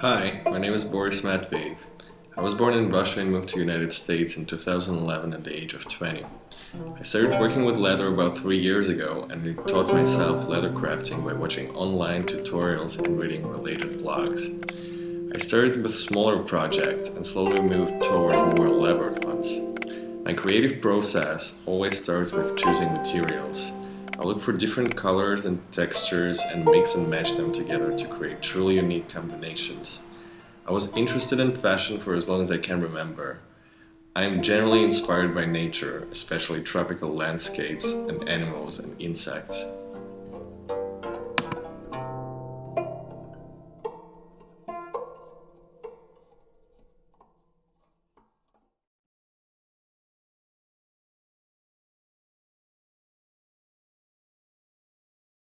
Hi, my name is Boris Matveev. I was born in Russia and moved to the United States in 2011 at the age of 20. I started working with leather about three years ago and I taught myself leather crafting by watching online tutorials and reading related blogs. I started with smaller projects and slowly moved toward more elaborate ones. My creative process always starts with choosing materials. I look for different colors and textures and mix and match them together to create truly unique combinations. I was interested in fashion for as long as I can remember. I am generally inspired by nature, especially tropical landscapes and animals and insects.